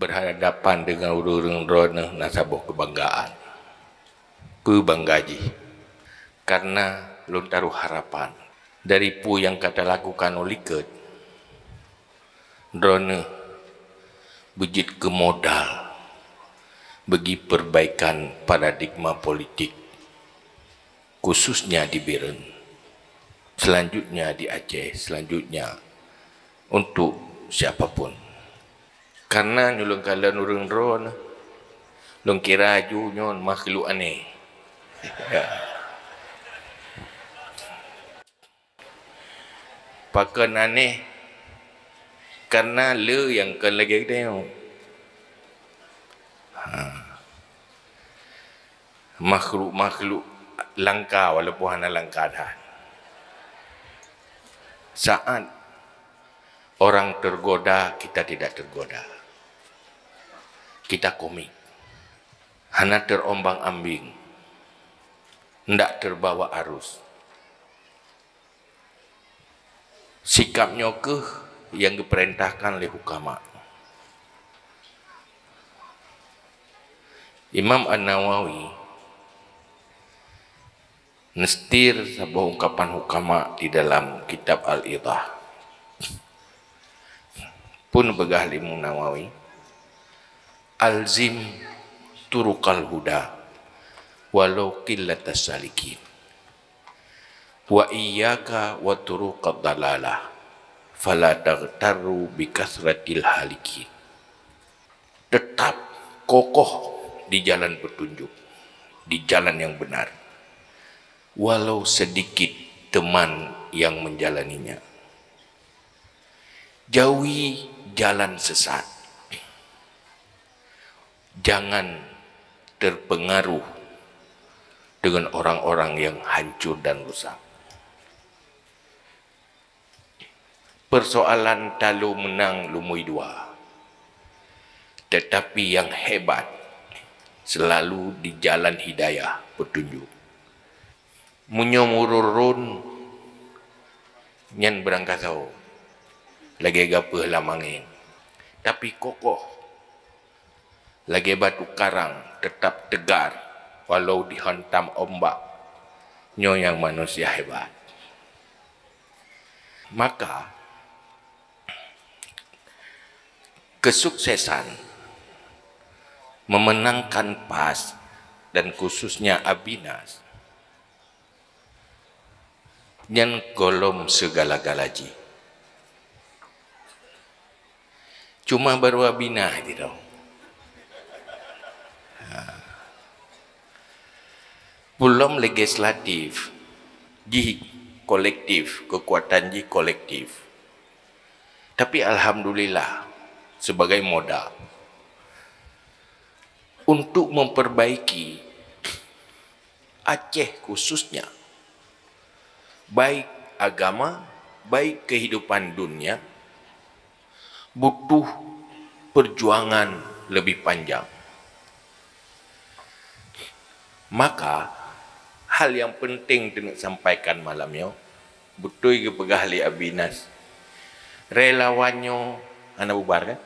berhadapan dengan urung rona nasabah kebanggaan. Kebanggaji. Karena lu taruh harapan dari pu yang kata lakukan oliket drone bejit ke modal bagi perbaikan paradigma politik khususnya di Biren selanjutnya di Aceh selanjutnya untuk siapapun karena nyulung kala nurung drone long kira ju nyon makhluk aneh. Ya. pakan karena le yang kan lagi kita ha. makhluk-makhluk langka walaupun hanya langka dah saat orang tergoda kita tidak tergoda kita komik hanya terombang ambing tidak terbawa arus sikapnya ke yang diperintahkan oleh hukama. Imam An-Nawawi nestir sebuah ungkapan hukama di dalam kitab Al-Idah. Pun begah limu Nawawi. Alzim turukal huda. Walau qillatas salikin. Wa iyyaka wa turuqad dalalah. Fala taghtaru bi kasratil halikin. Tetap kokoh di jalan petunjuk di jalan yang benar. Walau sedikit teman yang menjalaninya. Jauhi jalan sesat jangan terpengaruh dengan orang-orang yang hancur dan rusak persoalan talu menang lumui dua. Tetapi yang hebat selalu di jalan hidayah petunjuk. Munyomururun nyan berangkasau. Lagi gapa lamangin. Tapi kokoh. Lagi batu karang tetap tegar walau dihantam ombak. Nyo yang manusia hebat. Maka kesuksesan memenangkan PAS dan khususnya Abinas yang golom segala-galaji. Cuma baru Abinah itu. Belum legislatif, di kolektif, kekuatan di kolektif. Tapi Alhamdulillah, sebagai modal untuk memperbaiki Aceh khususnya baik agama baik kehidupan dunia butuh perjuangan lebih panjang maka hal yang penting untuk sampaikan malamnya betul ke pegahli abinas? Relawannya anak bubar kan?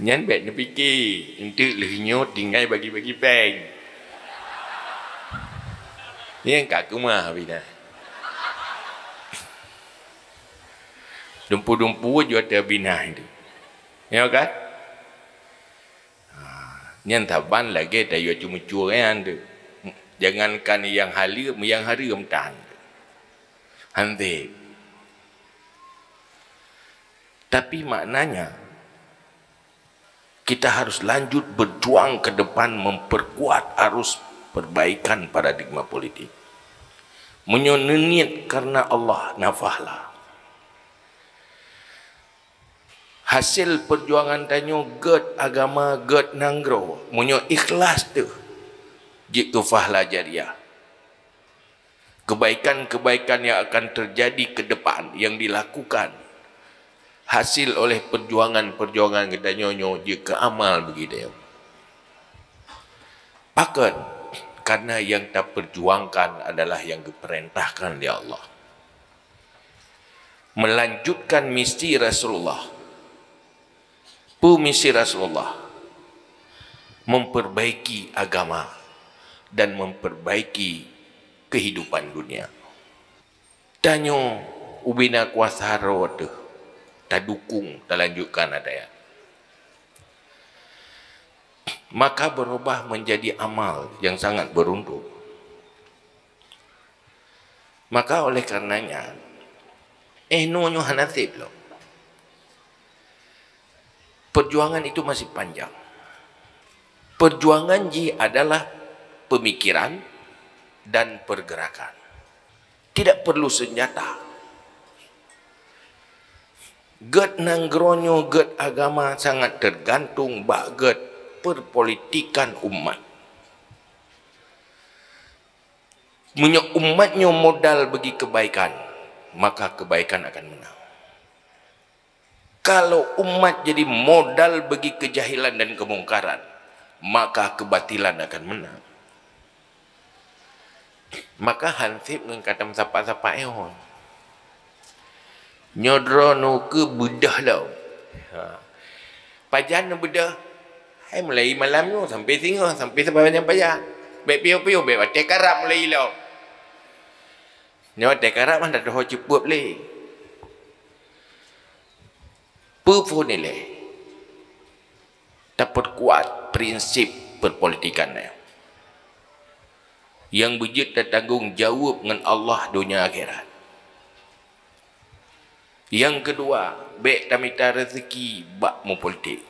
Nyan bet ni fikir Untuk lehinyo tinggal bagi-bagi bank. Ni yang kat rumah Bina Dumpu-dumpu je ada bina itu Ya kan Nyan taban lagi Tak ya cuma-cuma kan tu Jangankan yang hari Yang hari tahan Hantik Tapi maknanya kita harus lanjut berjuang ke depan memperkuat arus perbaikan paradigma politik. Menyonenit karena Allah nafahlah. Hasil perjuangan tanya ged agama ged nanggro. Menyo ikhlas tu. Jika fahla jariah. Kebaikan-kebaikan yang akan terjadi ke depan yang dilakukan hasil oleh perjuangan-perjuangan kita nyonyo jika amal begitu. Pakat karena yang tak perjuangkan adalah yang diperintahkan oleh Allah. Melanjutkan misi Rasulullah Pemisi Rasulullah memperbaiki agama dan memperbaiki kehidupan dunia. Tanya ubina kuasa haro tu. Tak dukung, tak lanjutkan ada ya. Maka berubah menjadi amal yang sangat beruntung. Maka oleh karenanya, eh nonyo hanasib loh. Perjuangan itu masih panjang. Perjuangan ji adalah pemikiran dan pergerakan. Tidak perlu senjata. Ged nanggronyo, ged agama sangat tergantung bak ged perpolitikan umat. Punya modal bagi kebaikan, maka kebaikan akan menang. Kalau umat jadi modal bagi kejahilan dan kemungkaran, maka kebatilan akan menang. Maka Hansip mengatakan siapa-siapa ehon. Nyodro nu ke bedah lau. Ha. Pajan nu bedah. Hai mulai malam nu sampai singa sampai sampai banyak pajan. Baik piu-piu baik baca karap mulai lau. Nyawa dekarap mana dah cepat boleh. Pupun nilai. Dapat kuat prinsip perpolitikan Yang berjit dan tanggung jawab dengan Allah dunia akhirat. Yang kedua, baik tamita rezeki bak mu politik.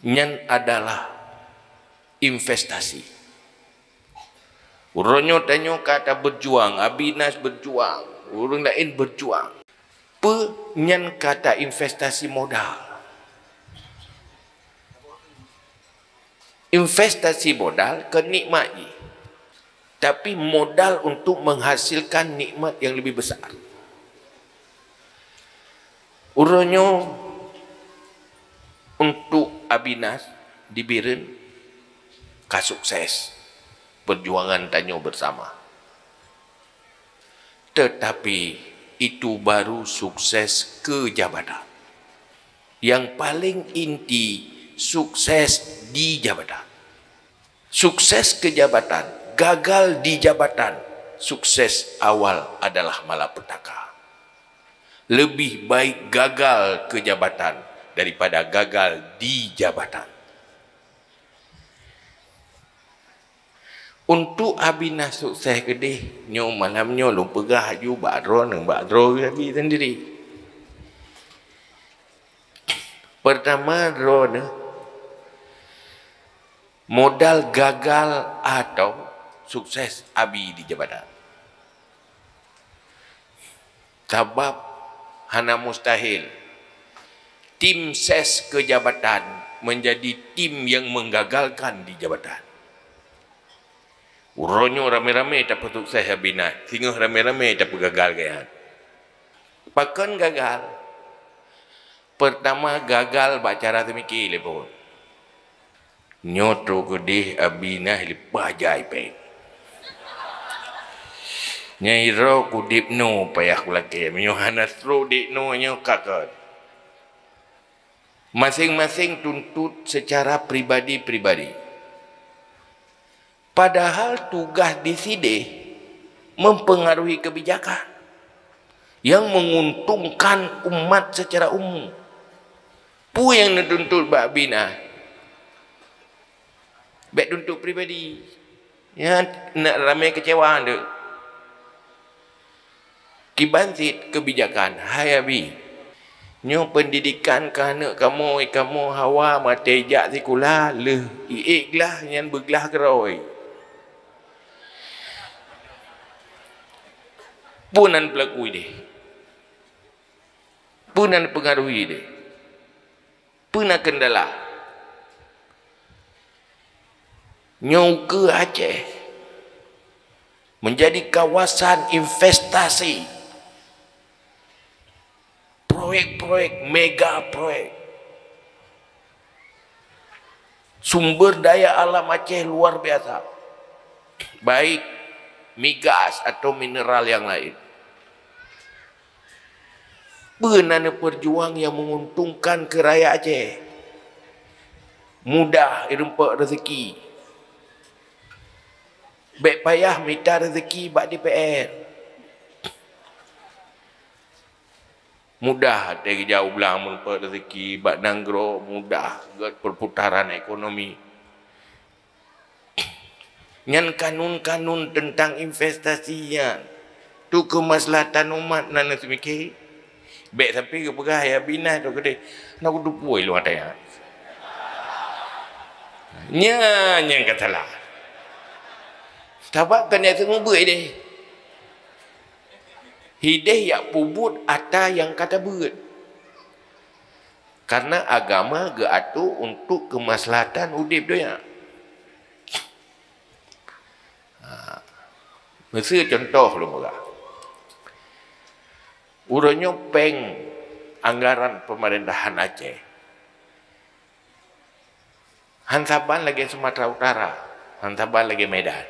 Yang adalah investasi. Uronyo tanyo kata berjuang, Abinas berjuang, orang lain berjuang. Penyan kata investasi modal. Investasi modal kenikmati. Tapi modal untuk menghasilkan nikmat yang lebih besar. Uronyo untuk Abinas dibirin kasukses perjuangan tanya bersama. Tetapi itu baru sukses ke jabatan. Yang paling inti sukses di jabatan. Sukses ke jabatan, gagal di jabatan, sukses awal adalah malapetaka. Lebih baik gagal ke jabatan daripada gagal di jabatan. Untuk abina sukses gede, nyo malam nyo lu pegah ju badro nang badro lagi sendiri. Pertama ro modal gagal atau sukses abi di jabatan. Sebab hana mustahil tim ses ke jabatan menjadi tim yang menggagalkan di jabatan. Uronyo rame-rame tak patut saya bina. Singa rame-rame tak gagal gaya. Pakan gagal. Pertama gagal baca rasa mikir lepo. Nyoto kedih abina lepa jai pe. Nyai ro kudip no payah hanas ro dik no nyo kakak. Masing-masing tuntut secara pribadi-pribadi. Padahal tugas di sini mempengaruhi kebijakan yang menguntungkan umat secara umum. Pu yang nuntut bak bina. Baik untuk pribadi. Ya, nak ramai kecewa tu. Kibansit kebijakan. Hai Abi. Nyo pendidikan kerana kamu, kamu hawa mata ijak sekolah. Leh, iiklah yang bergelah keroi. Punan pelaku ini punan pengaruh ini punan kendala. Ke Aceh menjadi kawasan investasi. Proyek-proyek mega proyek sumber daya alam Aceh luar biasa. Baik migas atau mineral yang lain. Pernah perjuang yang menguntungkan ke rakyat Aceh. Mudah irempak rezeki. Baik payah minta rezeki bak DPR. Mudah dari jauh belang menumpah rezeki bak nanggro mudah perputaran ekonomi. Nyan kanun-kanun tentang investasinya tu kemaslahatan umat nana semikir. Baik sampai ke pegah ya bina tu kedai. Nak aku dupu lu ada ya. Nya yang katalah. Sebab kan yang dia. Hideh yang pubut atau yang kata buat. Karena agama geatu untuk kemaslahatan udip dia. Mesti contoh lu mula. Uranya peng anggaran pemerintahan Aceh. Hansaban lagi Sumatera Utara. Hansaban lagi Medan.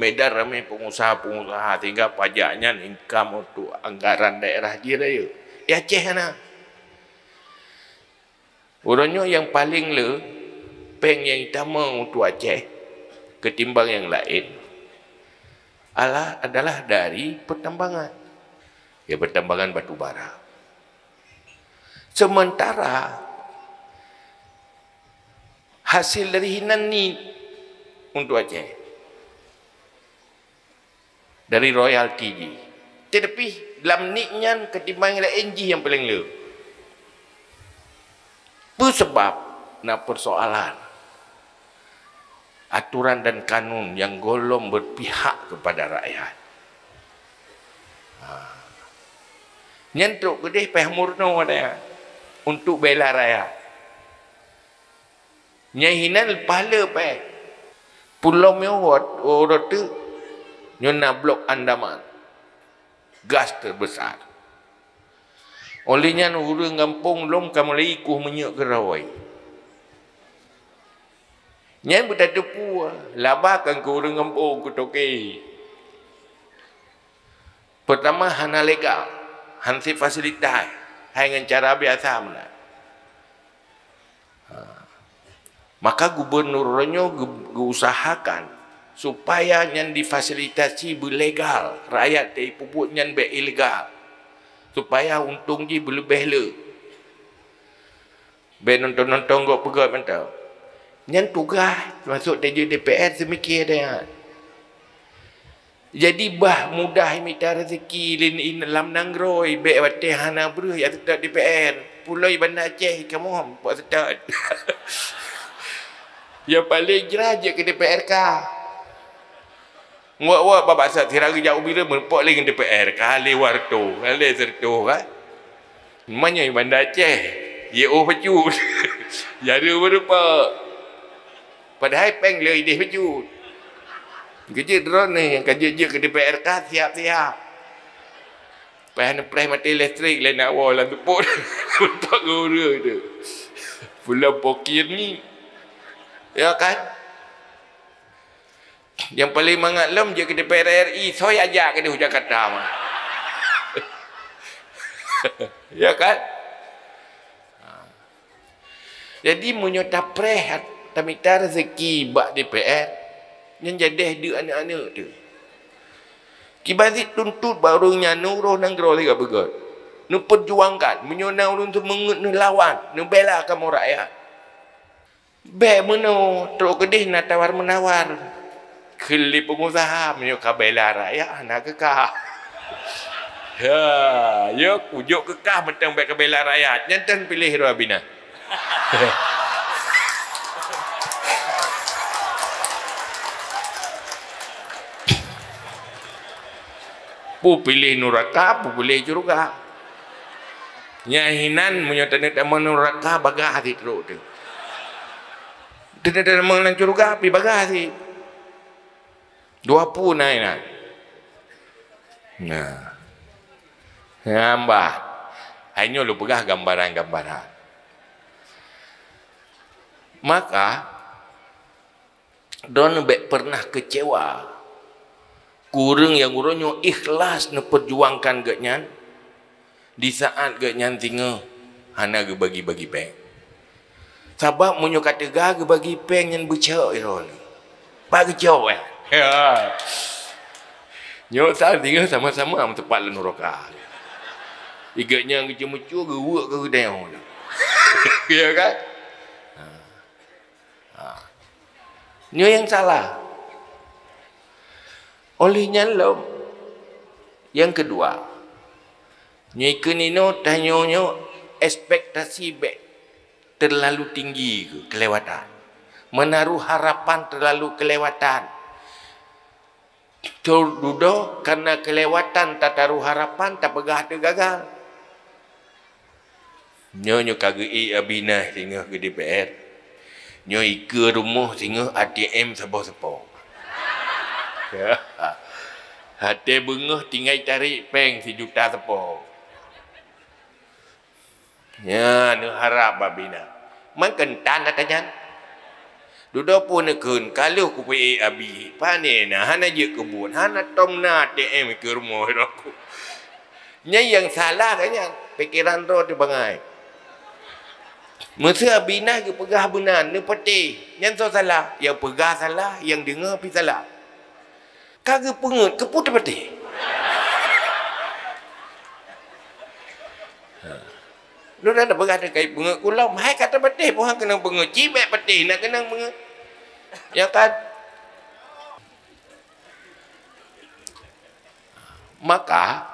Medan ramai pengusaha-pengusaha tinggal pajaknya income untuk anggaran daerah dia raya. Ya Aceh mana? Orangnya yang paling le peng yang utama untuk Aceh ketimbang yang lain adalah, adalah dari pertambangan. Ya pertambangan batu bara. Sementara hasil dari hinan ni untuk Aceh dari royalty ji. Tetapi dalam niknya ketimbang yang NG yang paling le. Apa sebab nak persoalan aturan dan kanun yang golong berpihak kepada rakyat. Ha. Nyentuk kedih peh murno ada untuk bela rakyat. Nyahinan pahala peh. Pulau Mewat, orang tu Nyona blok Andaman. Gas terbesar. Olehnya urang kampung lom kamu lagi kuh menyuk ke rawai. Nyai buta tepu labakan ke urang kampung ke toke. Pertama hana legal. Hansi fasilitas. Hai dengan cara biasa mana. Ha. Maka gubernurnya usahakan supaya yang difasilitasi berlegal rakyat dari pupuk yang berilegal supaya untung je berlebih le be nonton nonton gok pegat mentau yang tugas masuk dari DPR semikir dia jadi bah mudah minta rezeki in dalam nangroi be wate hana bru ya tetap DPR pulai bandar Aceh kamu buat sedap yang paling jeraja ke DPR kah Muat-muat bapak sat tirang jauh bila merpok lagi DPR kali warto kali serto. Mana yang bandar Aceh? Ye oh pecut. Jadi berupa. Padahal peng le ide pecut. Kerja drone ni yang kerja je ke DPR kan siap-siap. Payah nak mati listrik lain nak wall lah tepuk. Untuk guru tu. Pulau pokir ni. Ya kan? Yang paling mengaklum je ke DPR RI, saya ajak ke dia hujah kata mah. ya kan? Ha. Jadi menyota preh tamita rezeki bak DPR yang jadi dia anak-anak tu. Kibazi tuntut baru nyanu roh nang gro liga begot. Nu perjuangkan, menyona untuk melawan, nu bela kamu rakyat. Be meno terus kedih nak tawar menawar kelip pengusaha menyuka bela rakyat nak kekah ya ya kujuk kekah mentang baik kebela rakyat nyantan pilih Hiro Abina pu pilih nuraka pu pilih juga nyahinan menyatakan tak menuraka bagah hati teruk tu tidak ada mengenai juga api bagah hati Dua pun naik nak. Nah. Nampak. Hanya lu pegah gambaran-gambaran. Maka, Don Bek pernah kecewa. Kurang yang urunnya ikhlas nak perjuangkan gaknya. Di saat ke nyantinga, hana ke bagi-bagi peng. Sebab munyo kata gaga bagi peng yang bercak iron. Bagi jauh eh. Ya. Nyok sah tinggal sama-sama am tempat lan neraka. Igatnya kerja mucu ke work ke down. ya kan? Ha. ha. Nyo yang salah. Olehnya lo. Yang kedua. Nyo ikenino tanyonyo ekspektasi baik terlalu tinggi ke kelewatan. Menaruh harapan terlalu kelewatan. Dudo karena kelewatan tak taruh harapan tak pegah ada gagal. Nyo kagak i abina sehingga ke DPR. Nyo ike rumah sehingga ATM sebab-sebab. Ya. Hati bengah tinggal tarik peng si juta sepuluh. Ya, ni harap babina. Mengkentan katanya. Duda pun nekun kalau ku pi abi pane na hana je kebun hana tom na TM ke rumah aku. Nya yang salah kanya pikiran ro tu bangai. Masa abina ke pegah benar ni peti. Yang so salah, yang pegah salah, yang dengar pi salah. Kagak pengut ke putih peti. Lu dah berada kait bunga kulau. Mahal kata betih pun kena bunga. Cibek betih nak kena bunga. Ya kan? Maka,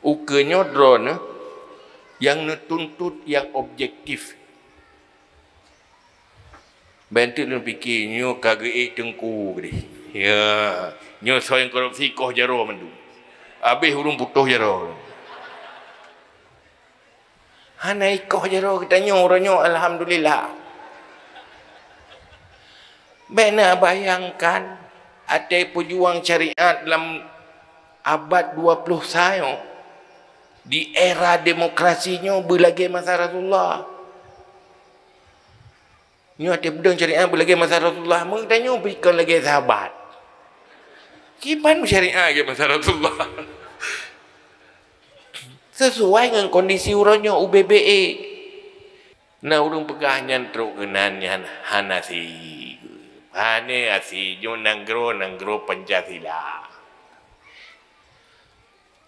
ukanya drone yang tuntut yang objektif. Bantu lu fikir, nyo kagak eh tengku gede. Ya, nyo soal korupsi koh jaro mandu. Habis hurung putuh jaro. Hana ikoh je roh kita nyoronyo alhamdulillah. Bena bayangkan ada pejuang syariat dalam abad 20 saya di era demokrasinya berlagi masa Rasulullah. Nyo ada pejuang syariat berlagi masa Rasulullah. Mereka nyo berikan lagi sahabat. Kipan syariat lagi masa Rasulullah sesuai dengan kondisi urangnya UBBE. Nah, urang pegahnya teruk kenannya hanasi. Hane asi jo nanggro nanggro Pancasila.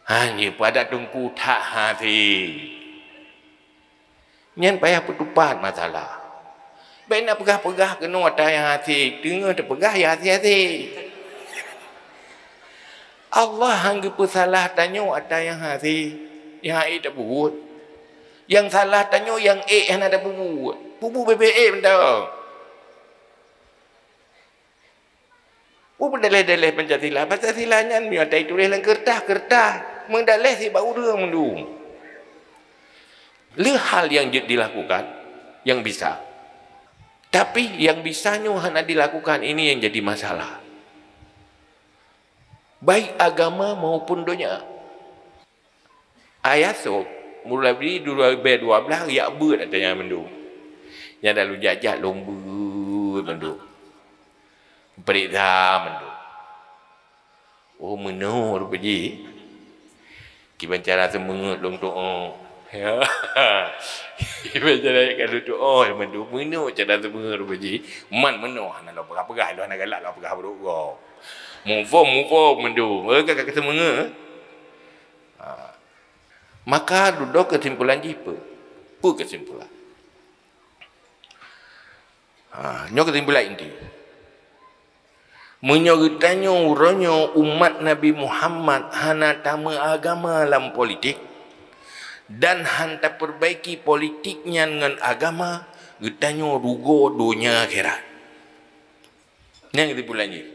Hanya pada tungku tak hati. Nyan payah petupat masalah. Baik nak pegah-pegah kena ada yang hati. Dengar tu pegah ya hati-hati. Allah hangga pesalah tanya ada yang hati. Yang A tak buat. Yang salah tanya yang A yang ada buat. Bubu BBA benda. Bubu dalih-dalih Pancasila. Pancasila ni ada tulis dalam kertas-kertas. Mendalih si bau dia mendu. Le hal yang dilakukan yang bisa. Tapi yang bisanya hanya dilakukan ini yang jadi masalah. Baik agama maupun dunia. Ayat tu mulai beri dua lebih dua belah ya ber ada yang mendu yang dalu jajak lomba mendu berita mendu oh menu rupaji kita cara semua long tu oh. Ya. Cara kalau tu oh mendu menu cara semua rupaji man menu nak lo pegang-pegang lo nak galak lo pegang buruk go move move mendu mereka kata semua Maka duduk kesimpulan jipa. Apa kesimpulan? Ha, nyo kesimpulan ini. Menyoritanya uranya umat Nabi Muhammad hana tama agama dalam politik dan hantar perbaiki politiknya dengan agama getanya rugo dunia akhirat. Yang kesimpulan ini.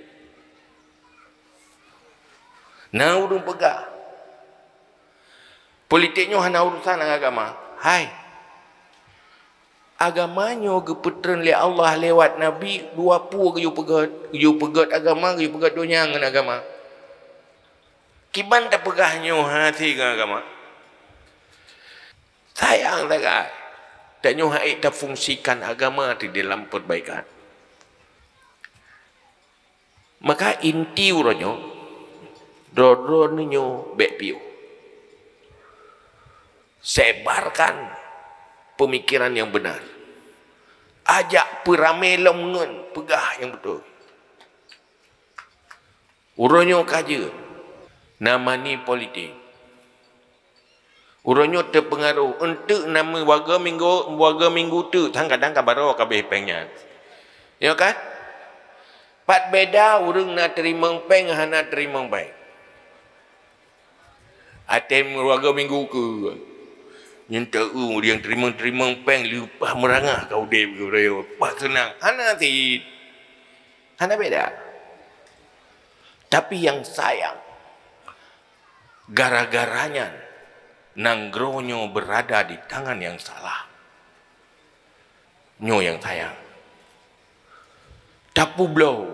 Nah, urung. Politiknya hanya urusan dengan agama. Hai. Agamanya keputran oleh Allah lewat Nabi dua pu you pegat. You pegat agama, you pegat dunia dengan agama. Kiban tak pegahnya hati dengan agama. Sayang tak kan? Dan nyoh tak fungsikan agama di dalam perbaikan. Maka inti uronyo, drodro ninyo bek piu. sebarkan pemikiran yang benar. Ajak peramai lemengun pegah yang betul. Urunyo kaja nama ni politik. Urunyo terpengaruh untuk nama warga minggu warga minggu tu kadang-kadang baru kabeh pengnya. Ya kan? Pat beda urung nak terima peng hana terima peng. Atem warga minggu ke. U dia yang terima-terima peng lupa merangah kau dia beraya. Pas senang. Hana ti. Hana beda. Tapi yang sayang gara-garanya nanggronyo berada di tangan yang salah. Nyo yang sayang. Tapu blow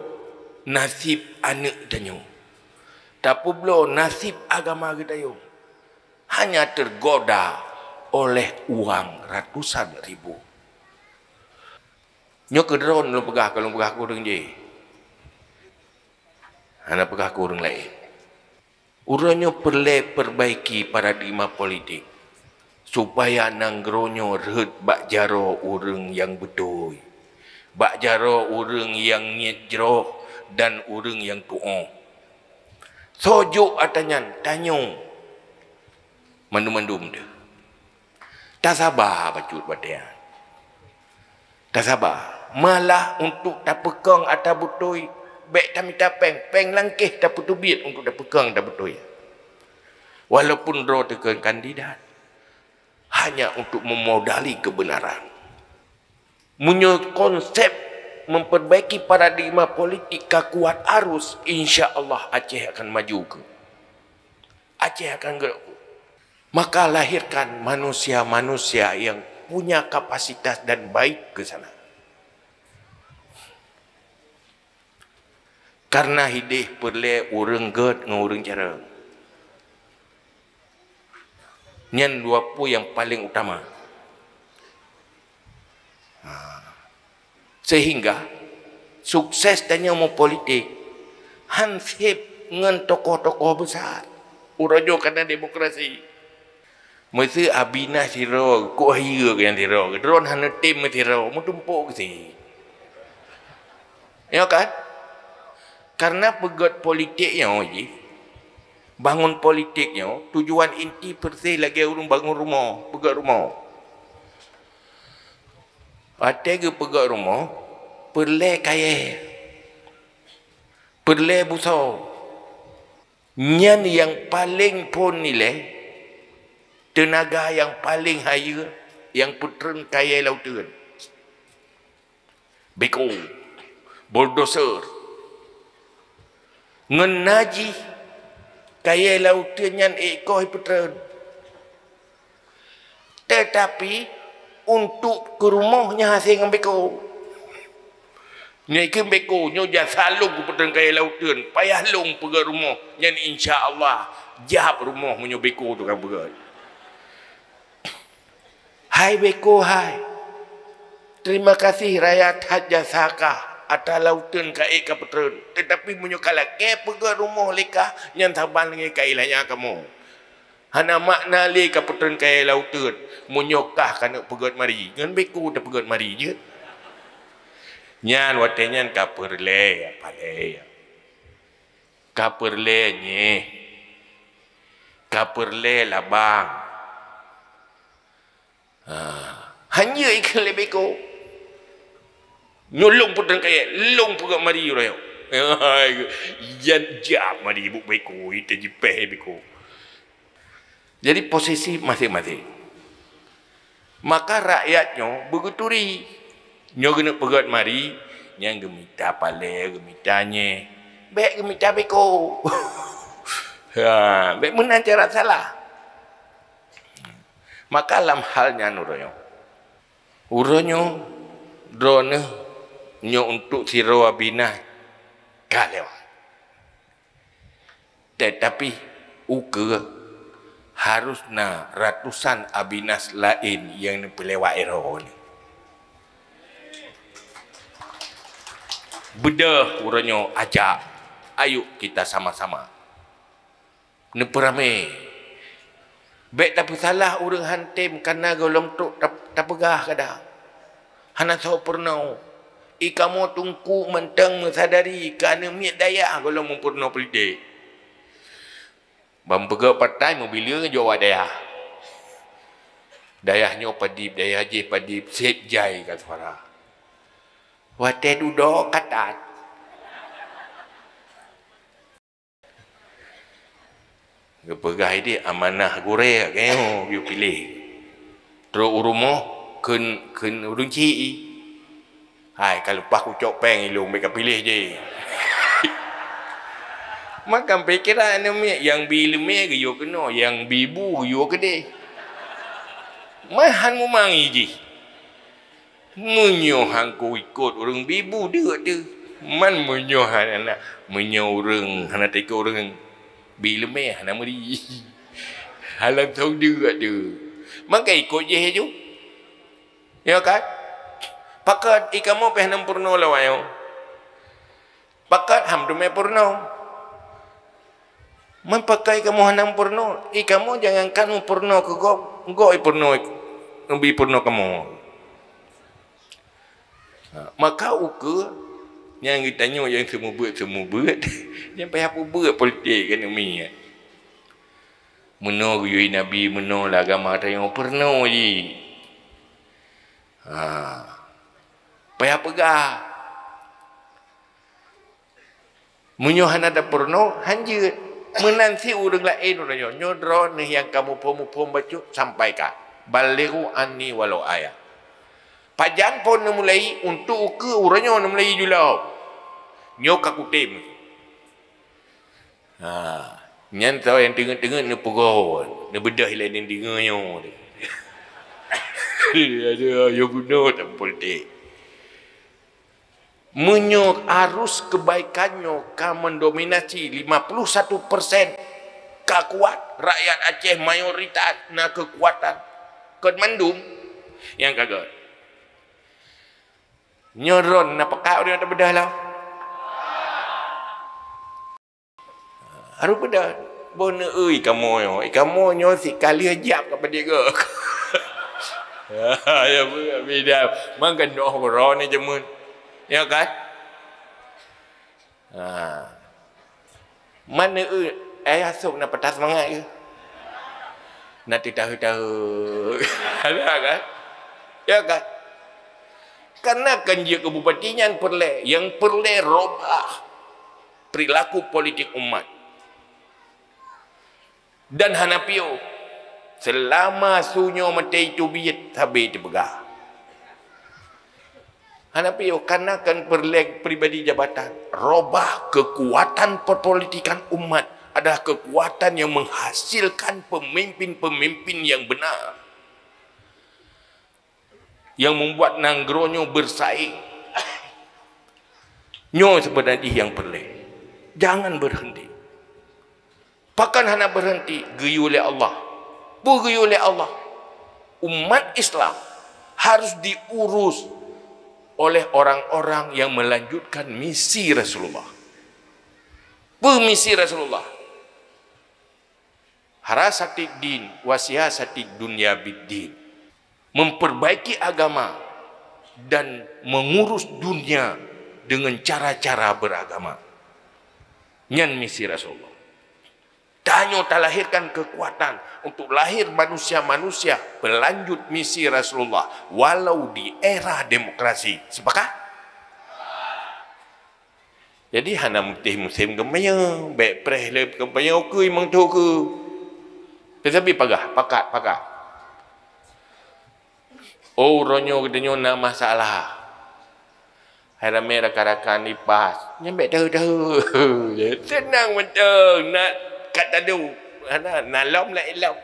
nasib anak danyo. Tapu blow nasib agama kita yo. Hanya tergoda oleh uang ratusan ribu. Nyo ke drone lu pegah kalau pegah kurang je. Hana pegah kurang lain. Uranyo perlu perbaiki paradigma politik supaya nanggronyo rehet bak jaro urang yang betul bak jaro urang yang nyejro dan urang yang tuo. Sojuk atanyan tanyong mendum-mendum dia. Tak sabar bacut badia. Tak sabar. Malah untuk tak pegang atau betul baik tak minta peng. Peng langkih tak putu biat untuk tak pegang tak betul. Walaupun roh tekan kandidat. Hanya untuk memodali kebenaran punya konsep memperbaiki paradigma politik kuat arus insya Allah Aceh akan maju ke? Aceh akan gerak maka lahirkan manusia-manusia yang punya kapasitas dan baik ke sana. Karena hidup perlu urang ged dengan urang cara. Nyan dua pu yang paling utama. Sehingga sukses dan yang politik hansip dengan tokoh-tokoh besar. Urajo kerana demokrasi. Mesti abina siro, ko hiyo yang siro. Drone hana tim siro, mu tumpuk si. Ya kan? Karena pegot politiknya oji. Bangun politiknya, tujuan inti persi lagi urung bangun rumah, pegot rumah. Pakai ke pegat rumah, perle kaya. Perle busau. Nyan yang paling pun nilai, tenaga yang paling haya, yang puteren kaya lautan. Beko, bulldozer, ngenaji kaya lautan yang ekor puteren. Tetapi, untuk ke rumahnya hasil dengan beko. Ni ke beko nyo ja salung ku petang kaya lautan. Payah long pergi rumah. Yang insya-Allah jahap rumah menyo beko tu kan pergi. Hai beko hai. Terima kasih rakyat haja saka atas lautan ka eka petang. Tetapi menyo kala ke pergi rumah leka yang sabar lagi ka ilahnya kamu. Hana makna le ka kaya lautan. Munyokah kana pegot mari. Ngan beku dah pegot mari je. Nyan watenyan ka perle apa le. Ka perle nye. Ka perle labang. Ha. Hanya ikan le beku. Nyolong putun kaya. Long pegot mari rayo. Yan jam mari ibu beku. Ita jipeh beku. Jadi posisi masing-masing. Maka rakyatnya beguturi. Nyo kena pegat mari. Yang gemita pale, gemitanya. Baik gemita beko. ha, baik menang cara salah. Maka dalam halnya nuronyo. Uronyo, drone, nyo untuk siro abina. Kalewa. Tetapi, uke harusnya ratusan abinas lain yang pelewat ero ni. Beda uranya ajak. Ayo kita sama-sama. Neperame. Baik tak salah orang hantim kerana golong tu tak, pegah kada. Hana tahu pernah. Ikamu tungku menteng sadari kerana miat daya golong mempurna pelite. Pegak patai mobil dia jawab daya. Dayahnya padip, dayah je padip, sep jai kat suara. Wate duduk katat. Kepegai dia amanah gore kau you pilih. Terus rumah ken ken urung ci. Hai kalau pak ku cok peng ilung mereka pilih je. Makan pikiran ni yang bil me ke kena, yang bibu yo ke de. Mahan mu mangi je. Menyohan ku ikut orang bibu dia tu. Man menyohan anak. Menyoh orang. Anak teka orang Bila meh nama dia. Halam tahu dia tu. Maka ikut je tu. Ya kan? Pakat ikan mau peh nam purno lah wayo. Pakat ham tu meh purno. Man pakai kamu hanam purno. Ikan mau jangan kan purno ke go. Go purno. Nabi purno kamu. Ha, maka uka yang kita tanya yang semua buat semua buat yang payah apa buat politik kan umi ya meno yui nabi meno lah agama yang pernah je ha payah pegah Menyohan ada purno hanya menanti urang lain urang nyodro ni yang kamu pom-pom baca sampaikan baliru anni walau ayat Pajan pun mulai untuk ke urangnya mulai julau nyok aku tim. Ha, tahu yang tengah-tengah ni pukul, ni bedah hilang ni tengahnya. Ada yo guna tak politik. Menyok arus kebaikannya kan mendominasi 51% kekuat rakyat Aceh mayoritas na kekuatan kod mandum yang kagak nyoron na pakau dia tak bedah lah Haru pada bona oi kamu yo. Kamu nyo si kali ajak kepada dia. ya bu beda. Makan doh ni jemun. Ya kan? Ha. Mana ayah sok nak petas semangat ke? Nanti tahu-tahu. Ada kan? Ya kan? Karena kan dia kebupatinya yang perle, yang perle robah perilaku politik umat dan Hanapio selama sunyo mati itu biyat habis dibegah Hanapio karena kan perleg pribadi jabatan robah kekuatan perpolitikan umat adalah kekuatan yang menghasilkan pemimpin-pemimpin yang benar yang membuat nanggronyo bersaing nyo sebenarnya yang perlu jangan berhenti Pakan hanya berhenti geyu oleh Allah. Bu geyu oleh Allah. Umat Islam harus diurus oleh orang-orang yang melanjutkan misi Rasulullah. Bu misi Rasulullah. Harasati din wasiyasati dunia biddin. Memperbaiki agama dan mengurus dunia dengan cara-cara beragama. Nyan misi Rasulullah. Danyo tak lahirkan kekuatan untuk lahir manusia-manusia berlanjut misi Rasulullah walau di era demokrasi. Sepakat? Jadi hana mutih musim gemaya, baik prehlep gemaya oke imang tu ke. Tetapi pagah, pakat, pakat. Oh, ronyo kedenyo nak masalah. Hai ramai rakan-rakan lipas. Nyambek tahu-tahu. Tenang betul. Nak kat tadu ana nalom la ilam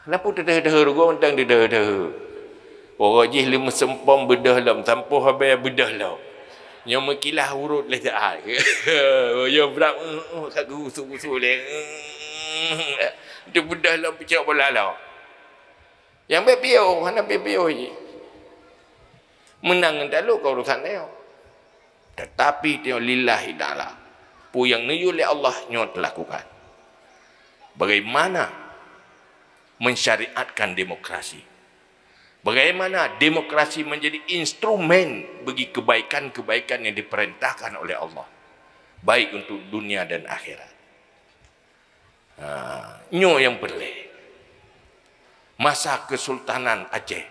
Kenapa dah dah rugo tentang dah dah dah. Orang jih lima sempom bedah lam sampo habis bedah lam. Yang mekilah urut le tak. Yo berat sagu usul-usul le. Dia bedah lam picak bola lam. Yang bepio, hana bepio je. Menang tak lu kau urusan dia. Tetapi dia lillahi ta'ala pu yang ni oleh Allah nyot lakukan bagaimana mensyariatkan demokrasi. Bagaimana demokrasi menjadi instrumen bagi kebaikan-kebaikan yang diperintahkan oleh Allah. Baik untuk dunia dan akhirat. Ha, nyo yang boleh. Masa Kesultanan Aceh.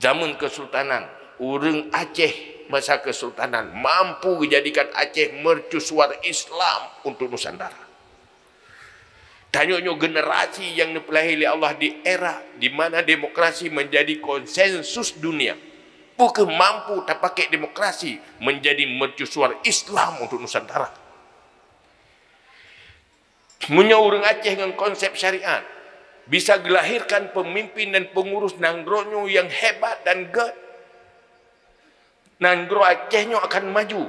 Zaman Kesultanan. Orang Aceh masa Kesultanan mampu menjadikan Aceh mercusuar Islam untuk Nusantara. Tanya-tanya generasi yang dipelahir oleh Allah di era di mana demokrasi menjadi konsensus dunia. Bukan mampu tak pakai demokrasi menjadi mercusuar Islam untuk Nusantara. Punya orang Aceh dengan konsep syariat. Bisa gelahirkan pemimpin dan pengurus Nanggronyo yang hebat dan ged. Nanggro Acehnya akan maju.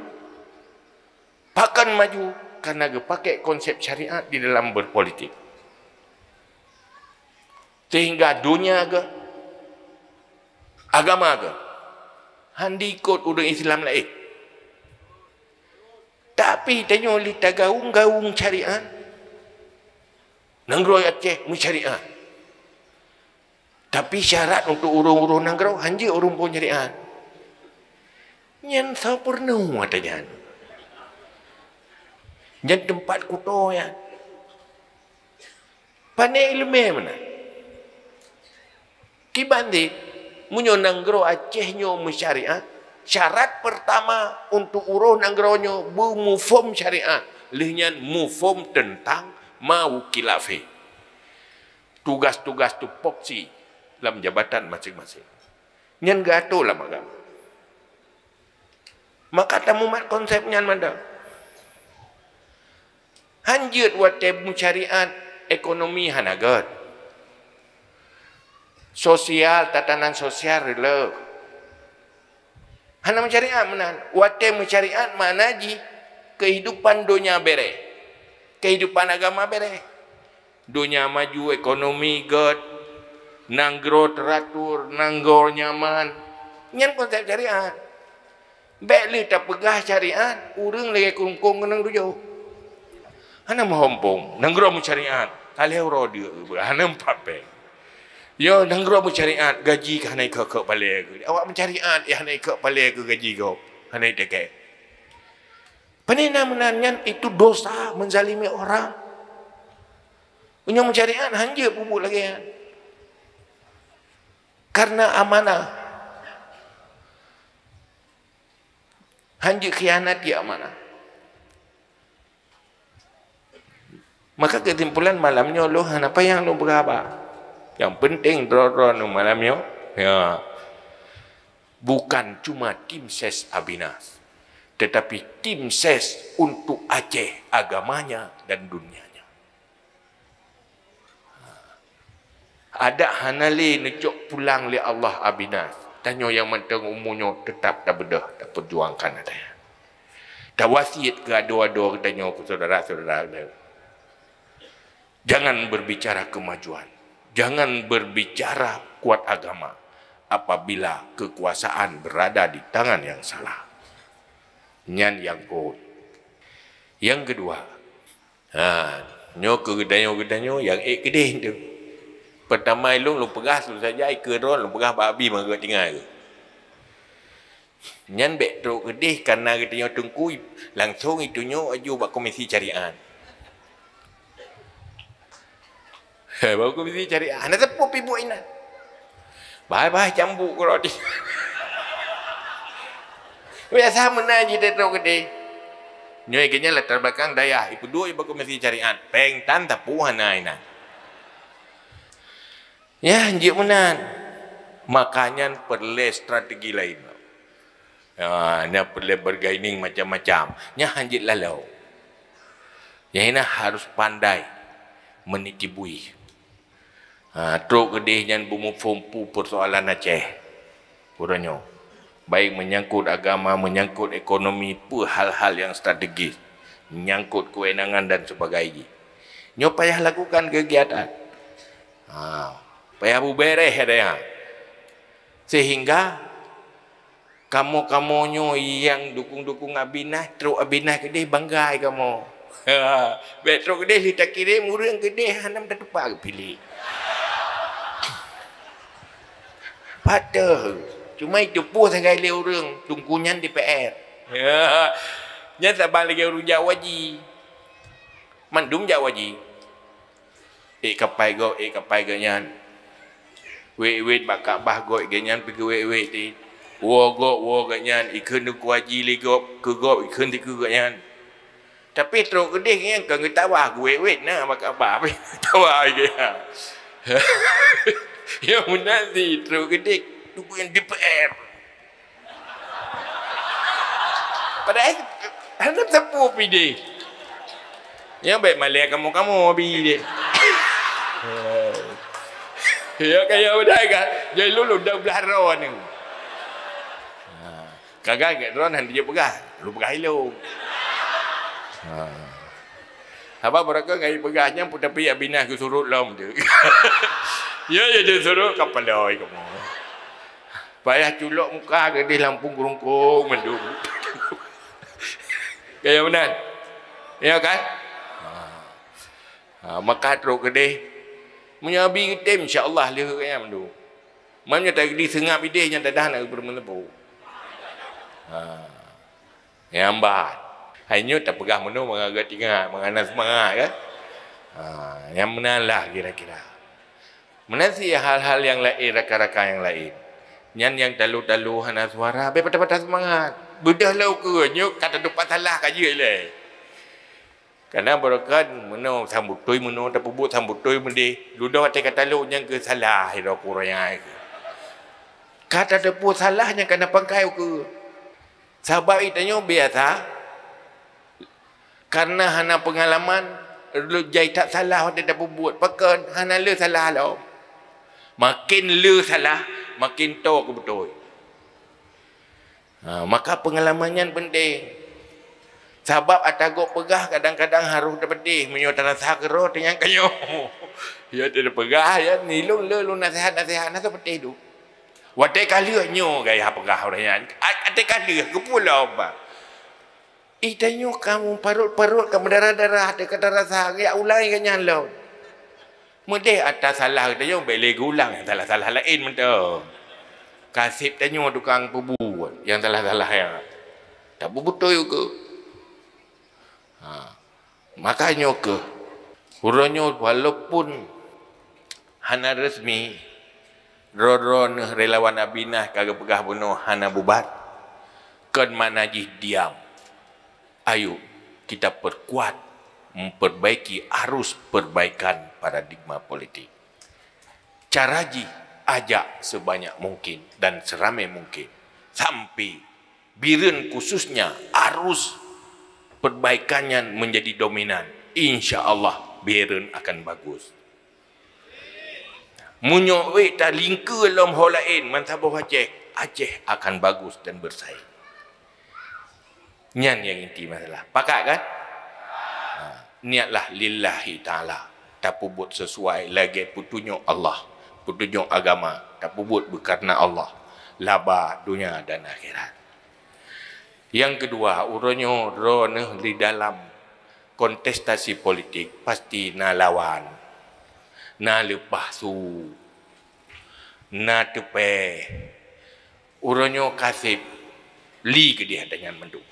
Bahkan maju karena dia pakai konsep syariat di dalam berpolitik. Sehingga dunia ke agama ke handi ikut orang Islam lain. Tapi tanya oleh gaung-gaung syariat. Nanggro Aceh syariat. Tapi syarat untuk urung-urung nanggro hanya urung pun syariat. Yang sempurna katanya. Yang tempat kuto ya. Pandai ilmu mana? Kibandi munyo nanggro Aceh nyo syariat. Syarat pertama untuk uruh nanggronyo bu mufum syariat. Lihnyan mufum tentang mau kilafi. Tugas-tugas tu poksi dalam jabatan masing-masing. Nyan gato lah agama. Maka tamu mat konsepnya mana? hanjut buat tebu syariat ekonomi hanagat. Sosial tatanan sosial rela hana mencariat menan wate mencariat mana ji? Kehidupan dunia bere. Kehidupan agama bere. Dunia maju ekonomi god nanggro teratur nanggor nyaman. Nyan konsep syariat Baik li tak pegah syariat, urang lagi kungkung nang dujau. Hana mahompong, nanggro mo syariat. Kaleo ro dia, hana pape. Yo nanggro mo syariat, gaji ka hanay ka ka pale. Awak mencariat, ya hanay ka pale ke gaji ko. Hanay deke. Panina menanyan itu dosa menzalimi orang. Punya mencariat hanya bubuk lagi. Ya. Karena amanah. Hanya khianat dia amanah. Maka kesimpulan malamnya lo apa yang lo berapa? Yang penting drone malamnya ya bukan cuma tim ses Abinas tetapi tim ses untuk Aceh agamanya dan dunianya. Ada hanali necok pulang li Allah Abinas. Tanya yang mentang umurnya tetap tak bedah, tak perjuangkan ada. Tak wasiat ke adu-adu tanya ke saudara-saudara. Jangan berbicara kemajuan. Jangan berbicara kuat agama apabila kekuasaan berada di tangan yang salah. Nyan yang kot. Yang kedua, ha, nyo ke gedanyo yang ek kedih tu. Pertama lu lu pegah tu saja ke ron lu pegah babi mangga tinggal ke. Nyan bek tu kedih karena gedanyo tungku langsung itu nyo aju bak komisi carian. Baru aku mesti cari anak tepuk pibu ina. Bye-bye cambuk kalau dia. Biasa dia tahu gede. Nyoi kenya latar belakang daya. Ibu dua ibu aku mesti cari an. Peng tan tapu hana ina. Ya, anjir menan. Makanya perlu strategi lain. Ya, ni perlu bergaining macam-macam. Nya anjir lalau. Yang ini harus pandai menitibui. Ha, truk kedih yang bumufumpu persoalan Aceh. Puranya. Baik menyangkut agama, menyangkut ekonomi, pu hal-hal yang strategis. Menyangkut kewenangan dan sebagainya. Nyo payah lakukan kegiatan. Ha, payah bubereh ada yang. Sehingga kamu-kamunyo yang dukung-dukung abinah, truk abinah kedih banggai kamu. Ha, Betro gede li tak kirim urang gede hanam tak tepat pilih. Pada cuma itu pun sekali orang tungkunyan DPR. Ya. Nya sabang lagi orang Jawa ji. Mandum Jawa ji. Eh kapai go, eh kapai ganyan. Wait wait bakak bah go ganyan pergi wait wait ti. Wo go wo ganyan ikun ku haji li go ke go ikun ti ku ganyan. Tapi teruk gede kan kau kita wah gue wet nah maka apa apa tawa aja. Ya munasi teruk gede tunggu yang DPR. Padahal hendak sepuh pide. Yang baik malah kamu kamu pide. Ya kaya udah kan. Jadi lulu dah belah rawan ni. Kagak kat drone han dia pegah. Lu pegah lu. Ha. Apa mereka ngai pegahnya pun tapi ya binah ke surut lom tu. ya ya dia surut kapal loi kamu. Payah culok muka ke di lampung kerungkung mendung. Kaya benar. Ya kan? Ha. ha maka teruk ke deh. Menyabi kita insya-Allah dia kaya mendung. Mana tak di sengap ide yang tak dah nak bermelebu. Ha. Yang bat. Hanya tak pegah menu mengagat tinggal, menganas semangat kan. Ha, yang menalah kira-kira. Menasi hal-hal yang lain, raka-raka yang lain. Yang yang talu-talu hana suara, be patah-patah semangat. Bedah lau ke, nyuk kata dupat salah kaji le. Karena berakan menu sambut tui menu tak bubut sambut tui mendi. Ludah kata kata lu yang ke salah hira kurang Kata depu salahnya kena pangkai ke. Sebab itu biasa karena hana pengalaman lu jai tak salah dia dah buat pakai hana le salah lah. Makin le salah makin tahu aku betul. Ha, maka pengalamannya penting sebab atagok pegah kadang-kadang harus dapat deh menyuruh sakro dengan kayu ya tidak pegah ya ni lu lu nasihat nasihat nasihat seperti itu Watai kali nyo gaya pegah orang Atai kali ke pulau apa? Eh tanya kamu parut-parut kamu darah-darah ada kata rasa ya ulang kan yang lo. Mudih atas salah tanya boleh ulang yang salah-salah lain mentah. Kasih tanya tukang pebu yang salah-salah yang tak betul ke. Makanya ke Uranya walaupun hana resmi Roron relawan abinah kagak pegah bunuh hana bubat kan manajih diam. Ayo kita perkuat memperbaiki arus perbaikan paradigma politik. Caraji ajak sebanyak mungkin dan seramai mungkin. Sampai birin khususnya arus perbaikannya menjadi dominan. Insya Allah birin akan bagus. Munyok tak lingka lom holain mantabah Aceh. Aceh akan bagus dan bersaing. Nyan yang inti masalah. Pakat kan? Ha. Niatlah lillahi ta'ala. Tak buat sesuai lagi petunjuk Allah. Petunjuk agama. Tak buat berkarna Allah. Laba dunia dan akhirat. Yang kedua, urunyo rona di dalam kontestasi politik pasti na lawan. Na lepas su. Na tepe. Urunyo kasih li ke dia dengan menduk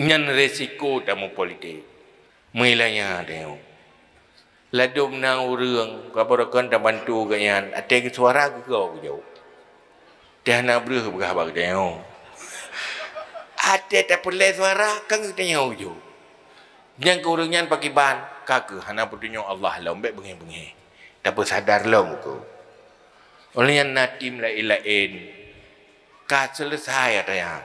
nyan resiko dalam politik mulanya dia ladum nang urang kabarokan dah bantu ganyan ate ke suara ke kau jauh dia nak beruh berkhabar dia ate tak boleh suara kan kita nyaw jauh yang keurungan pakai ban kake hana petunjuk Allah lah umbek bengi-bengi tak sadar lah muka oleh yang natim lain-lain ka selesai ada yang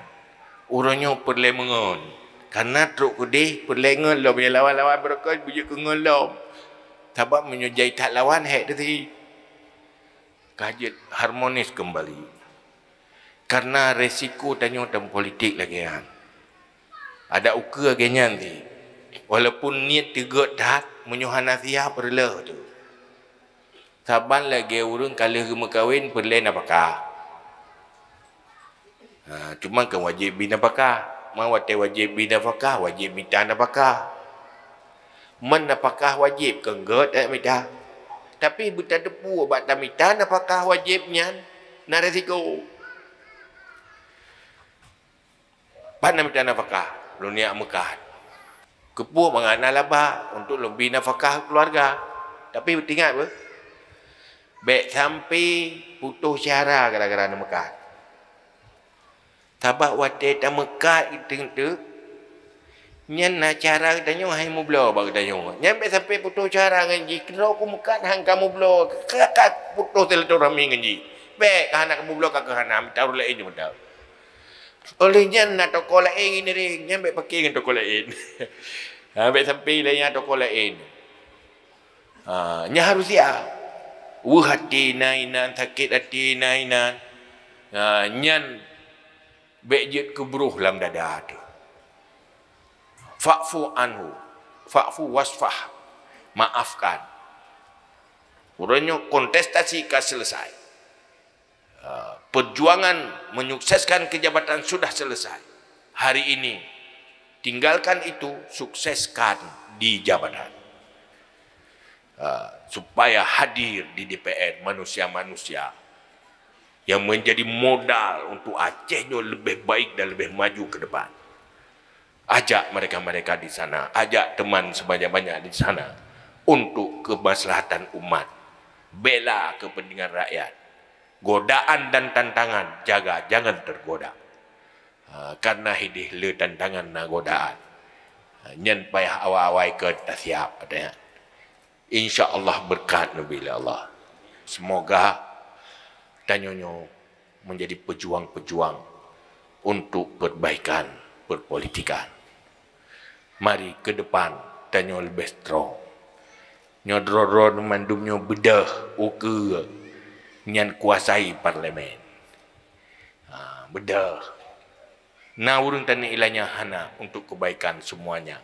Orangnya perlu mengon. Karena truk kudih perlu mengon. Lo punya lawan-lawan berkata bujuk ke ngon lo. Sebab menyujai tak lawan hek tadi. Kajet harmonis kembali. Karena resiko tanya dalam politik lagi kan. Ada uka lagi nanti. Walaupun niat tiga dah menyuhan nasihat perlu tu. Saban lagi urung kali rumah kahwin perlu nak pakai. Ha, cuma kan wajib bina pakar. mawate wajib binafkah wajib minta nafkah man nafkah wajib kenggot tak minta tapi buta depu obat tak minta nafkah wajibnya na resiko pan minta nafkah lu niat Mekah kepuh mengana laba untuk lebih nafkah keluarga tapi ingat apa Baik sampai putus syara gara-gara nak Mekah. Tabak wate ta Mekah itu tu. Nyan na cara tanya hai mu blo bag tanya. Nyan baik sampai putus syara nganji. Kira aku Mekah hang kamu blo. Kakak putus silaturahmi nganji. Baik anak kamu blo kakak hana minta lain je minta. Oleh nyan na toko lain ini ring. Nyan baik pakai dengan toko lain. Ha, baik sampai lain toko lain. Ha, nya harus siap uh hati nainan sakit hati nainan ha, nyan bejit kebruh dalam dada tu fa'fu anhu fa'fu wasfah maafkan Urangnya kontestasi kan selesai. Perjuangan menyukseskan kejabatan sudah selesai. Hari ini tinggalkan itu sukseskan di jabatan. Uh, supaya hadir di DPR manusia-manusia yang menjadi modal untuk Acehnya lebih baik dan lebih maju ke depan. Ajak mereka-mereka di sana, ajak teman sebanyak-banyak di sana untuk kemaslahatan umat. Bela kepentingan rakyat. Godaan dan tantangan jaga jangan tergoda. Uh, karena hidih le tantangan na godaan. Uh, nyen payah awal-awal ke siap katanya insya Allah berkat Nabi Allah. Semoga Tanyonyo menjadi pejuang-pejuang untuk perbaikan perpolitikan. Mari ke depan Tanyo lebih strong. Nyodro-ro mandumnya bedah uke nyan kuasai parlimen. Ha, bedah. Na urung tani ilanya hana untuk kebaikan semuanya.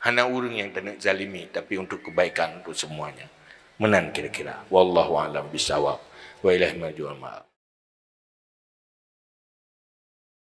Hanya orang yang tak nak zalimi tapi untuk kebaikan untuk semuanya. Menan kira-kira. Wallahu a'lam bisawab. Wa ilahi marju'al ma'ab.